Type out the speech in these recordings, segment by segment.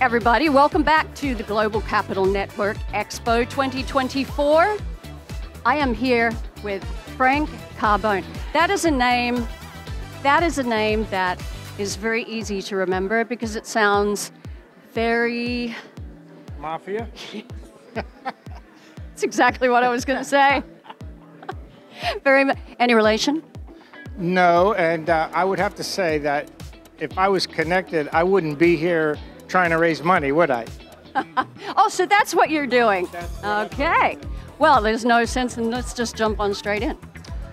everybody. Welcome back to the Global Capital Network Expo 2024. I am here with Frank Carbone. That is a name. That is a name that is very easy to remember because it sounds very Mafia? That's exactly what I was going to say. very mu- any relation? No, and uh, I would have to say that if I was connected, I wouldn't be here trying to raise money, would I? Oh, so that's what you're doing. What okay. Well, there's no sense and let's just jump on straight in.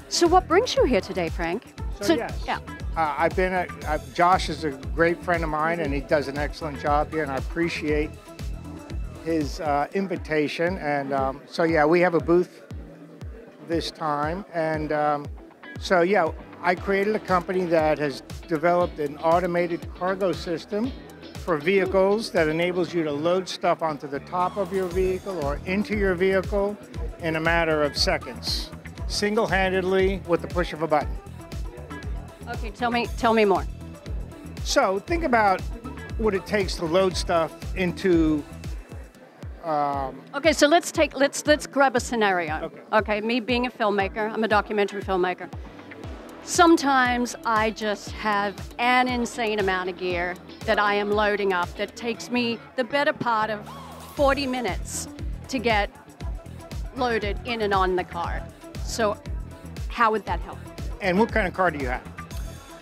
So what brings you here today, Frank? So, yes, Yeah. uh, I've been. A, uh, Josh is a great friend of mine, and he does an excellent job here, and I appreciate his uh, invitation. And um, so, yeah, we have a booth this time, and um, so yeah, I created a company that has developed an automated cargo system for vehicles that enables you to load stuff onto the top of your vehicle or into your vehicle in a matter of seconds, single-handedly with the push of a button. Okay, tell me tell me more. So think about what it takes to load stuff into. Um, Okay, so let's take let's let's grab a scenario. Okay. Okay, me being a filmmaker, I'm a documentary filmmaker. Sometimes I just have an insane amount of gear that I am loading up that takes me the better part of 40 minutes to get loaded in and on the car. So how would that help? and what kind of car do you have?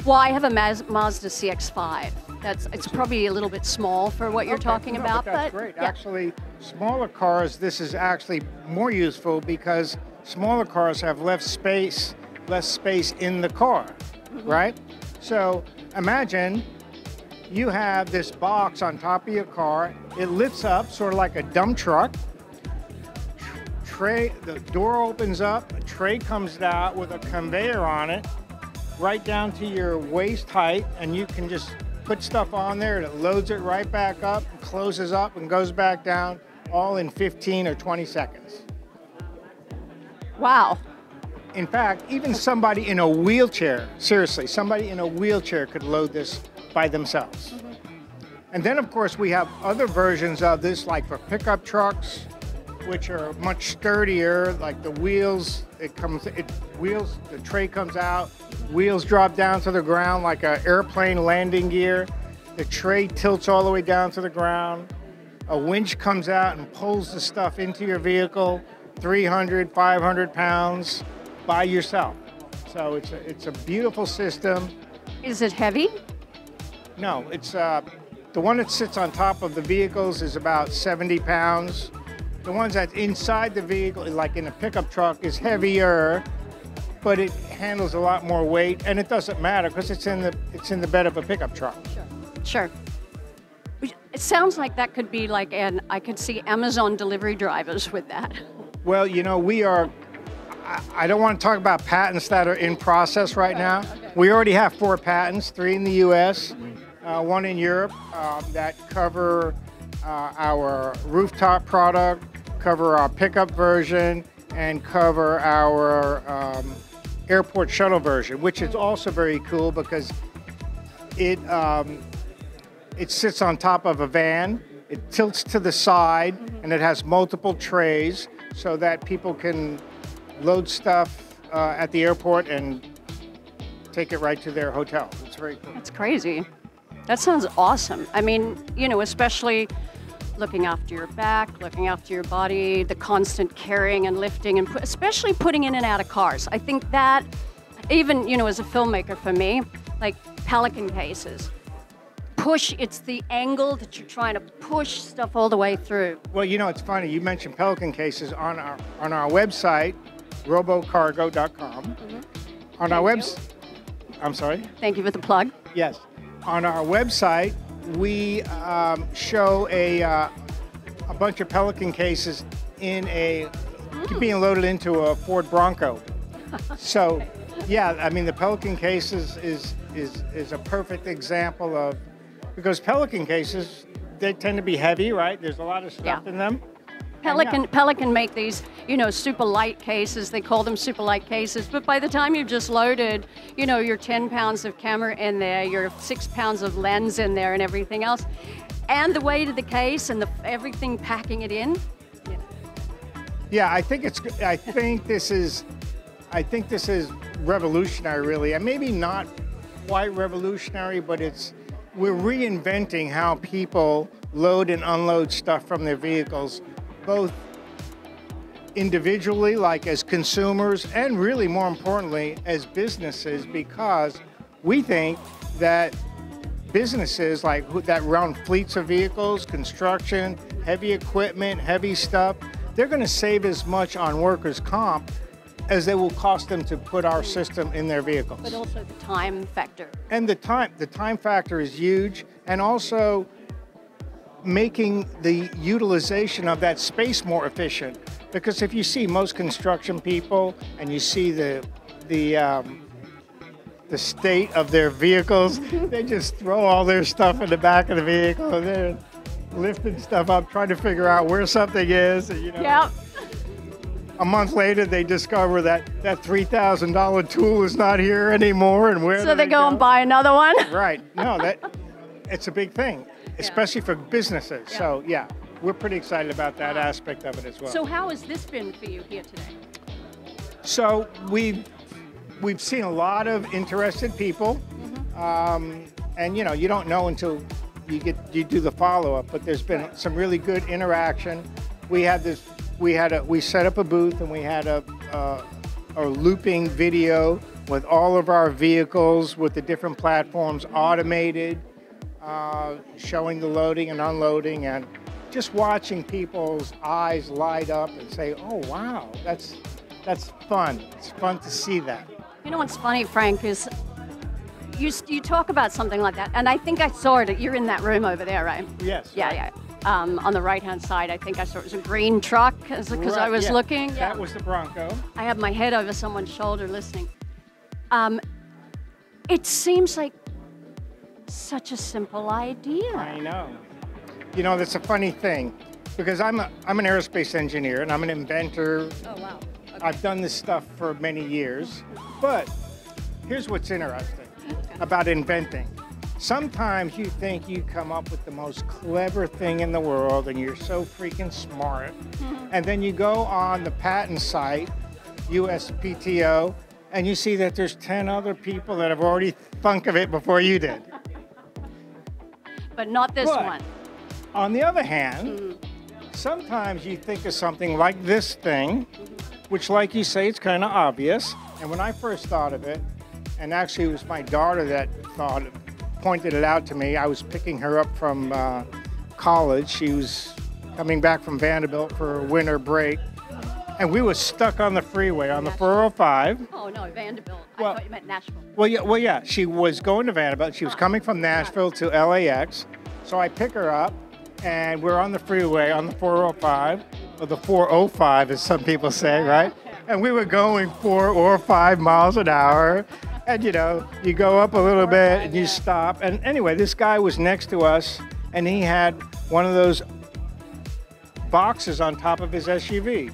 Well, I have a Maz- Mazda CX-5. That's it's probably a little bit small for what you're Okay, talking no, about, but that's great. yeah. Actually, smaller cars, this is actually more useful because smaller cars have less space, less space in the car, Mm-hmm. right? So imagine you have this box on top of your car. It lifts up, sort of like a dump truck. Tray, the door opens up, a tray comes out with a conveyor on it, right down to your waist height, and you can just put stuff on there and it loads it right back up, closes up, and goes back down, all in 15 or 20 seconds. Wow. In fact, even somebody in a wheelchair, seriously, somebody in a wheelchair could load this by themselves. And then, of course, we have other versions of this, like for pickup trucks, which are much sturdier. Like the wheels, it comes, it wheels, the tray comes out, wheels drop down to the ground like an airplane landing gear. The tray tilts all the way down to the ground. A winch comes out and pulls the stuff into your vehicle, 300, 500 pounds by yourself. So it's a, it's a beautiful system. Is it heavy? No, it's uh, the one that sits on top of the vehicles is about 70 pounds. The ones that's inside the vehicle, like in a pickup truck, is heavier, but it handles a lot more weight, and it doesn't matter because it's in the it's in the bed of a pickup truck. Sure. Sure. It sounds like that could be like an I could see Amazon delivery drivers with that. Well, you know, we are. I, don't want to talk about patents that are in process right now. We already have four patents, three in the U.S., uh, one in Europe, uh, that cover uh, our rooftop product, cover our pickup version, and cover our um, airport shuttle version, which is also very cool because it um, it sits on top of a van. It tilts to the side, and it has multiple trays so that people can load stuff uh, at the airport and take it right to their hotel. It's very cool. That's crazy. That sounds awesome. I mean, you know, especially looking after your back, looking after your body, the constant carrying and lifting, and especially putting in and out of cars. I think that, even, you know, as a filmmaker for me, like Pelican cases, push, it's the angle that you're trying to push stuff all the way through. Well, you know, it's funny. You mentioned Pelican cases on our on our website, robocargo.com. On our website, I'm sorry. Thank you for the plug. Yes. On our website, we um, show a, uh, a bunch of Pelican cases in a being loaded into a Ford Bronco. So, yeah, I mean the Pelican cases is is is a perfect example of because Pelican cases they tend to be heavy, right? There's a lot of stuff Yeah. in them. Pelican Pelican make these, you know, super light cases. They call them super light cases. But by the time you've just loaded, you know, your 10 pounds of camera in there, your six pounds of lens in there, and everything else, and the weight of the case and the everything packing it in. Yeah. Yeah, I think it's. I think this is. I think this is revolutionary, really, and maybe not quite revolutionary, but it's. We're reinventing how people load and unload stuff from their vehicles, both individually, like as consumers, and really more importantly, as businesses, because we think that businesses like that run fleets of vehicles, construction, heavy equipment, heavy stuff, they're going to save as much on workers' comp as they will cost them to put our system in their vehicles. But also the time factor. And the time the time factor is huge, and also making the utilization of that space more efficient. Because if you see most construction people and you see the the um, the state of their vehicles, they just throw all their stuff in the back of the vehicle and they're lifting stuff up, trying to figure out where something is. and, You know, Yeah. a month later, they discover that that three thousand dollar tool is not here anymore, and where So they go and buy another one. Right. No, that it's a big thing, especially for businesses. So yeah, we're pretty excited about that aspect of it as well. So how has this been for you here today? So we've we've seen a lot of interested people, um, and you know you don't know until you get you do the follow up. But there's been some really good interaction. We had this. We had a we set up a booth and we had a a, a looping video with all of our vehicles with the different platforms automated, uh, showing the loading and unloading and. Just watching people's eyes light up and say, "Oh wow, that's that's fun. It's fun to see that." You know what's funny, Frank, is you, you talk about something like that, and I think I saw it. You're in that room over there, right? Yes. Yeah, yeah. Um, on the right-hand side, I think I saw it was a green truck because I was yeah. looking. Yeah. That was the Bronco. I have my head over someone's shoulder listening. Um, it seems like such a simple idea. I know. You know, that's a funny thing because I'm a, I'm an aerospace engineer and I'm an inventor. Oh wow. I've done this stuff for many years. But here's what's interesting about inventing. Sometimes you think you come up with the most clever thing in the world and you're so freaking smart. Mm-hmm. And then you go on the patent site, USPTO, and you see that there's 10 other people that have already thunk of it before you did. But not this But- one. On the other hand, sometimes you think of something like this thing, which, like you say, it's kind of obvious. And when I first thought of it, and actually it was my daughter that thought, pointed it out to me. I was picking her up from uh, college. She was coming back from Vanderbilt for a winter break, and we were stuck on the freeway on the 405. Oh no, Vanderbilt. Well- I thought you meant Nashville. Well, yeah, well, yeah. She was going to Vanderbilt. She was coming from Nashville to LAX. So I pick her up, and we're on the freeway on the 405, or the 405, as some people say, right? And we were going four or five miles an hour. And you know, you go up a little bit and you stop. And anyway, this guy was next to us, and he had one of those boxes on top of his SUV.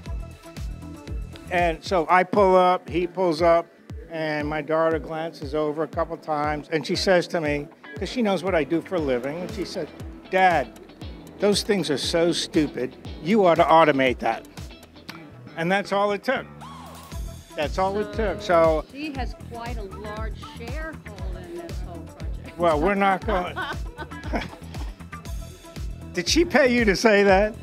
And so I pull up, he pulls up, and my daughter glances over a couple times, and she says to me, because she knows what I do for a living, and she says, Dad, those things are so stupid. You ought to automate that. And that's all it took. That's all it took. So, She has quite a large sharehold in this whole project. well, we're not going. Did she pay you to say that?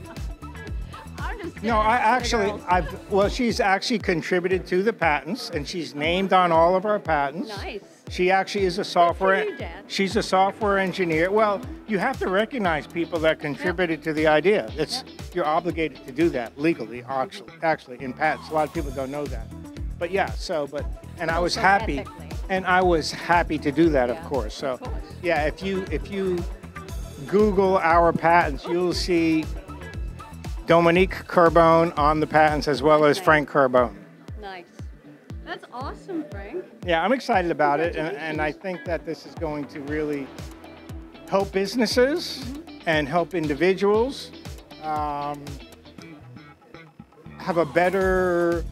No, I actually. I've, well, she's actually contributed to the patents, and she's named on all of our patents. Nice. She actually is a software. you, She's a software engineer. Well, you have to recognize people that contributed to the idea. It's you're obligated to do that legally. Actually, actually, in patents, a lot of people don't know that. But yeah, so but and I was happy, ethically. and I was happy to do that, of course. So of course. yeah, if you if you Google our patents, you'll see Dominique Carbone on the patents as well as. Frank Carbone. Nice. That's awesome, Frank. Yeah, I'm excited about it, and, and I think that this is going to really help businesses and help individuals. Um, have a better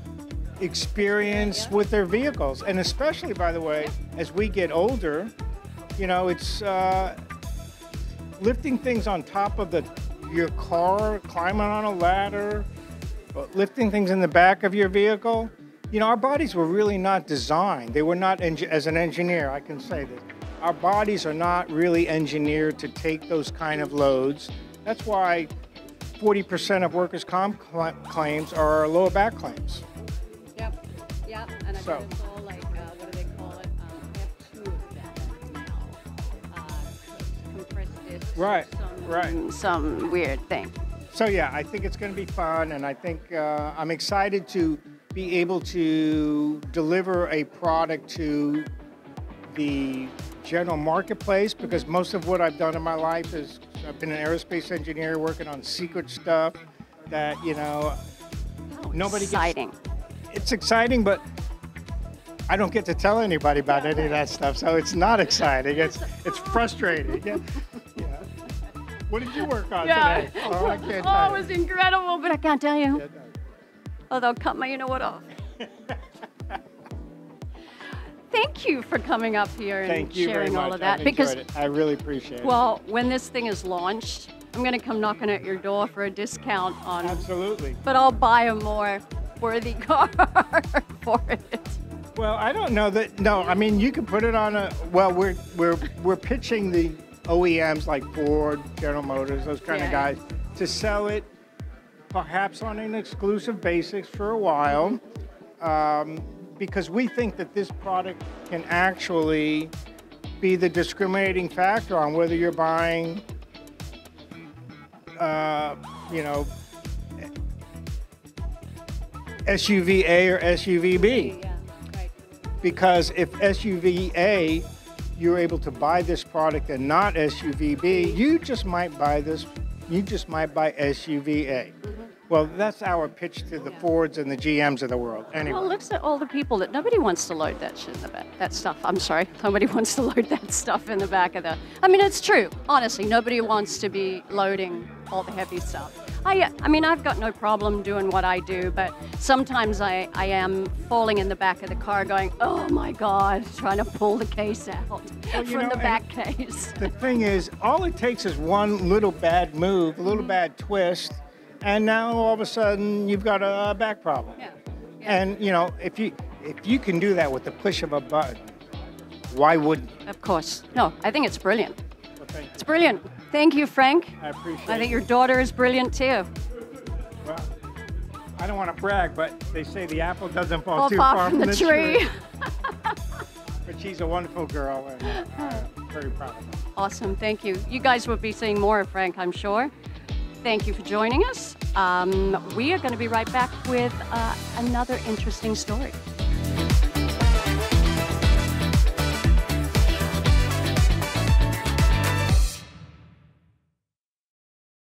experience with their vehicles. And especially, by the way, as we get older, you know, it's uh, lifting things on top of the your car, climbing on a ladder, uh, lifting things in the back of your vehicle. You know, our bodies were really not designed. They were not, as an engineer, I can say this. Our bodies are not really engineered to take those kind of loads. That's why 40% of workers' comp cl- claims are lower back claims. Yep. Yep. And I So- think it's all like, uh, what do they call it? Um, F2 of that now. Uh, compressed discs. Right, Some, right. Some weird thing. So yeah, I think it's going to be fun, and I think uh, I'm excited to be able to deliver a product to the general marketplace because most of what I've done in my life is I've been an aerospace engineer working on secret stuff that you know Oh, Nobody gets- exciting. it's exciting, but I don't get to tell anybody about any of that stuff, so it's not exciting. It's it's frustrating. Yeah. yeah. What did you work on today? Oh, I can't Oh, it was incredible, but I can't tell you. Yeah, no. Oh, they'll cut my you know what off. Thank you for coming up here and Thank you sharing all of that. I've because, it. I really appreciate it. well, when this thing is launched, I'm going to come knocking at your door for a discount on, Absolutely. but I'll buy a more worthy car for it. Well, I don't know that. No, I mean you can put it on a. Well, we're we're we're pitching the OEMs like Ford, General Motors, those kind Yeah. of guys to sell it, perhaps on an exclusive basis for a while, um, because we think that this product can actually be the discriminating factor on whether you're buying, uh, you know, SUV A or SUV B Yeah, right. because if SUV A, you're able to buy this product and not SUV B, you just might buy this, you just might buy SUV A. Mm-hmm. Well, that's our pitch to the Fords and the GMs of the world. Anyway, Well, looks at all the people that nobody wants to load that shit in the back. That stuff. I'm sorry. Nobody wants to load that stuff in the back of the. I mean, it's true. Honestly, nobody wants to be loading all the heavy stuff. I, I mean, I've got no problem doing what I do, but sometimes I, I am falling in the back of the car going, oh my God, trying to pull the case out Well, from know, the back case. the thing is, all it takes is one little bad move, a little Mm-hmm. bad twist, and now all of a sudden you've got a back problem. Yeah. And you know, if you if you can do that with the push of a button, why wouldn't you? Of course. No, I think it's brilliant. Well. It's brilliant. Thank you, Frank. I appreciate it. I think it. your daughter is brilliant too. Well, I don't want to brag, but they say the apple doesn't fall All too far from the tree. but she's a wonderful girl, and I'm very proud of her. Awesome, thank you. You guys will be seeing more of Frank, I'm sure. Thank you for joining us. Um, we are going to be right back with uh, another interesting story.